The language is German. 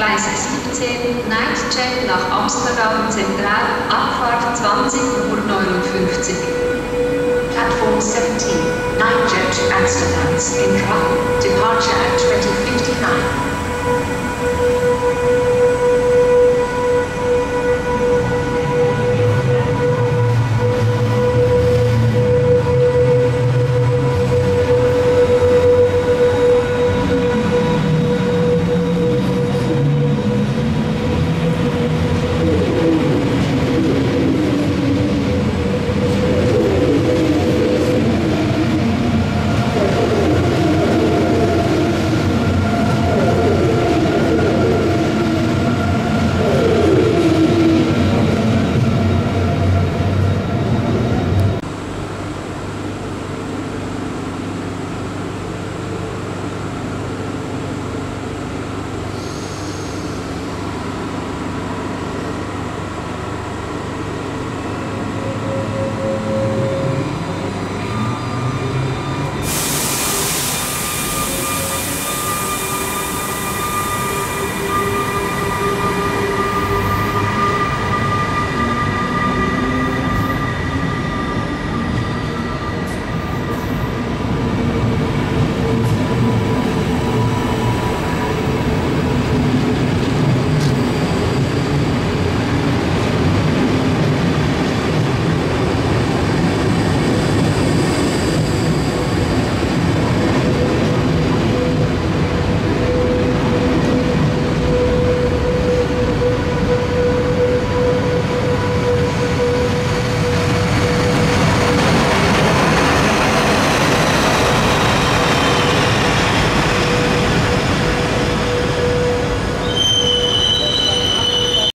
Gleis 17, Nightjet nach Amsterdam Zentral, Abfahrt 20.59 Uhr. Platform 17, Nightjet Amsterdam Central, Departure at 2059.